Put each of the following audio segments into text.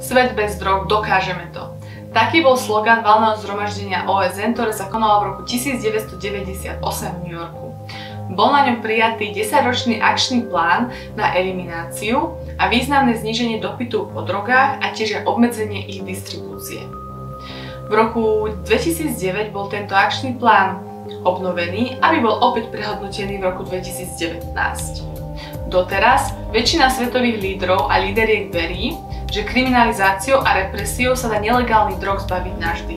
Svet bez drog, dokážeme to. Taký bol slogan valného zhromaždenia OSN, ktoré sa konalo v roku 1998 v New Yorku. Bol na ňom prijatý 10-ročný akčný plán na elimináciu a významné zníženie dopytu po drogách a tiež aj obmedzenie ich distribúcie. V roku 2009 bol tento akčný plán obnovený, aby bol opäť prehodnotený v roku 2019. Doteraz väčšina svetových lídrov a líderiek verí, že kriminalizáciou a represiou sa dá nelegálny drog zbaviť navždy.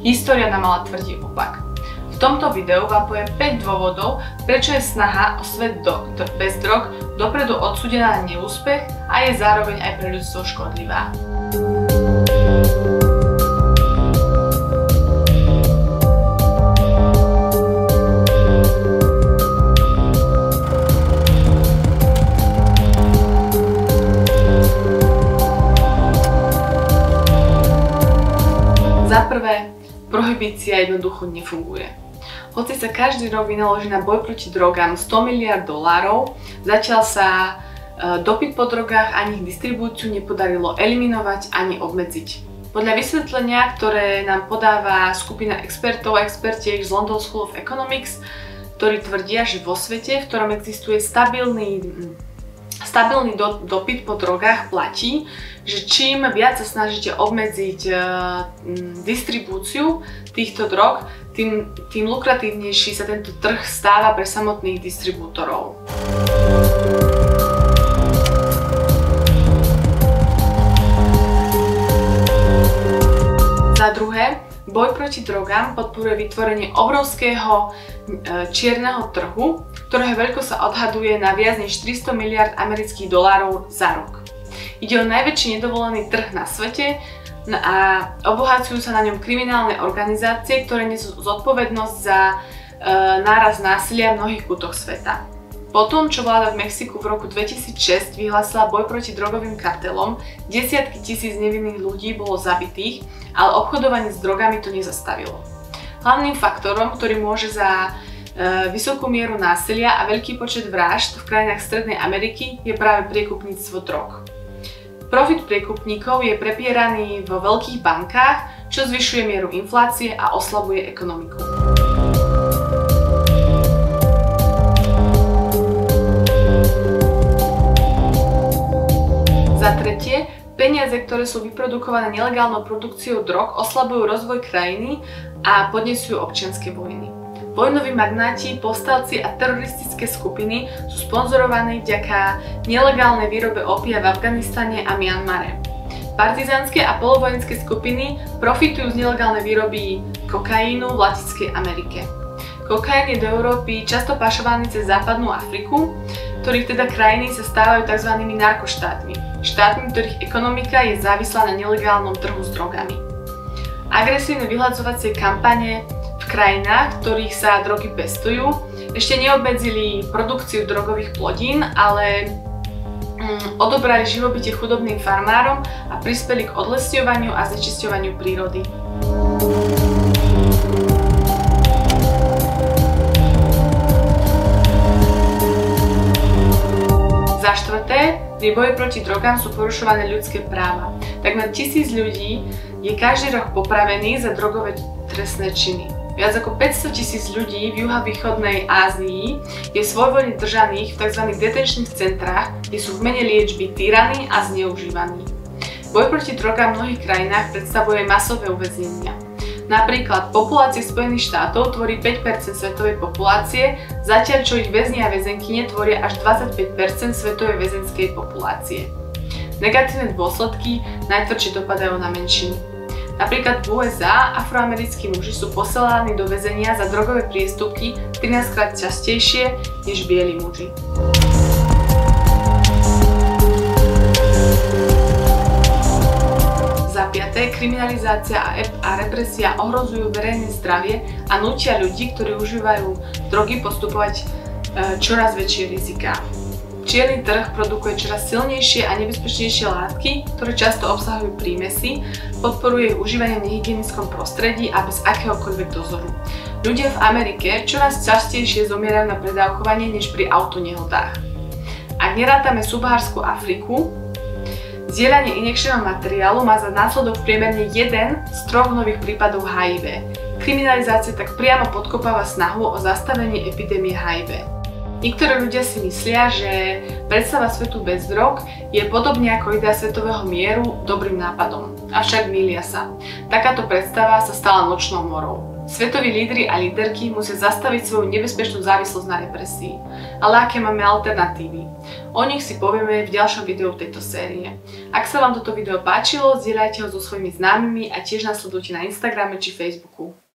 História nám mala tvrdí opak. V tomto videu vám poviem 5 dôvodov, prečo je snaha o svet do, do, bez drog dopredu odsúdená na neúspech a je zároveň aj pre ľudstvo škodlivá. Za prvé, prohibícia jednoducho nefunguje. Hoci sa každý rok vynaloží na boj proti drogám 100 miliard dolárov, zatiaľ sa e, dopyt po drogách ani ich distribúciu nepodarilo eliminovať ani obmedziť. Podľa vysvetlenia, ktoré nám podáva skupina expertov a expertiek z London School of Economics, ktorí tvrdia, že vo svete, v ktorom existuje stabilný stabilný do, dopyt po drogách platí, že čím viac sa snažíte obmedziť e, distribúciu týchto drog, tým, tým lukratívnejší sa tento trh stáva pre samotných distribútorov. Za druhé, boj proti drogám podporuje vytvorenie obrovského e, čierneho trhu, ktorého veľkosť sa odhaduje na viac než 300 miliard amerických dolárov za rok. Ide o najväčší nedovolený trh na svete no a obohacujú sa na ňom kriminálne organizácie, ktoré nesú zodpovednosť za e, náraz násilia v mnohých kútoch sveta. Po tom, čo vláda v Mexiku v roku 2006 vyhlásila boj proti drogovým kartelom, desiatky tisíc nevinných ľudí bolo zabitých, ale obchodovanie s drogami to nezastavilo. Hlavným faktorom, ktorý môže za E, vysokú mieru násilia a veľký počet vražd v krajinách Strednej Ameriky je práve priekupníctvo drog. Profit priekupníkov je prepieraný vo veľkých bankách, čo zvyšuje mieru inflácie a oslabuje ekonomiku. Za tretie, peniaze, ktoré sú vyprodukované nelegálnou produkciou drog, oslabujú rozvoj krajiny a podnesujú občianske vojny. Vojnoví magnáti, povstalci a teroristické skupiny sú sponzorovaní vďaka nelegálnej výrobe opia v Afganistane a Myanmare. Partizánske a polovojenské skupiny profitujú z nelegálnej výroby kokainu v Latinskej Amerike. Kokain je do Európy často pašovaný cez západnú Afriku, ktorých teda krajiny sa stávajú tzv. narkoštátmi. Štátmi, ktorých ekonomika je závislá na nelegálnom trhu s drogami. Agresívne vyhľadzovacie kampane krajinách, ktorých sa drogy pestujú, ešte neobmedzili produkciu drogových plodín, ale mm, odobrali živobytie chudobným farmárom a prispeli k odlesňovaniu a znečisťovaniu prírody. Za štvrté, pri boji proti drogám sú porušované ľudské práva. Takmer tisíc ľudí je každý rok popravený za drogové trestné činy. Viac ako 500 tisíc ľudí v juhovýchodnej Ázii je svojvoľne držaných v tzv. detenčných centrách, kde sú v mene liečby týraní a zneužívaní. Boj proti drogám v mnohých krajinách predstavuje masové uväznenia. Napríklad populácia Spojených štátov tvorí 5% svetovej populácie, zatiaľ čo ich väzni a väzenky netvoria až 25% svetovej väzenskej populácie. Negatívne dôsledky najtvrdšie dopadajú na menšiny. Napríklad v USA afroamerickí muži sú posielaní do väzenia za drogové priestupky 13 krát častejšie než bieli muži. Za piaté, kriminalizácia a represia ohrozujú verejné zdravie a nutia ľudí, ktorí užívajú drogy, postupovať e, čoraz väčšie riziká. Čierny trh produkuje čoraz silnejšie a nebezpečnejšie látky, ktoré často obsahujú prímesy, podporuje ich užívanie v nehygienickom prostredí a bez akéhokoľvek dozoru. Ľudia v Amerike čoraz častejšie zomierajú na predávkovanie než pri autonehodách. Ak nerátame subhárskú Afriku, Zdieľanie injekčného materiálu má za následok priemerne jeden z troch nových prípadov HIV. Kriminalizácia tak priamo podkopáva snahu o zastavenie epidémie HIV. Niektorí ľudia si myslia, že predstava svetu bez drog je podobne ako idea svetového mieru dobrým nápadom. Avšak milia sa. Takáto predstava sa stala nočnou morou. Svetoví lídry a líderky musia zastaviť svoju nebezpečnú závislosť na represii. Ale aké máme alternatívy? O nich si povieme v ďalšom videu tejto série. Ak sa vám toto video páčilo, zdieľajte ho so svojimi známymi a tiež nasledujte na Instagrame či Facebooku.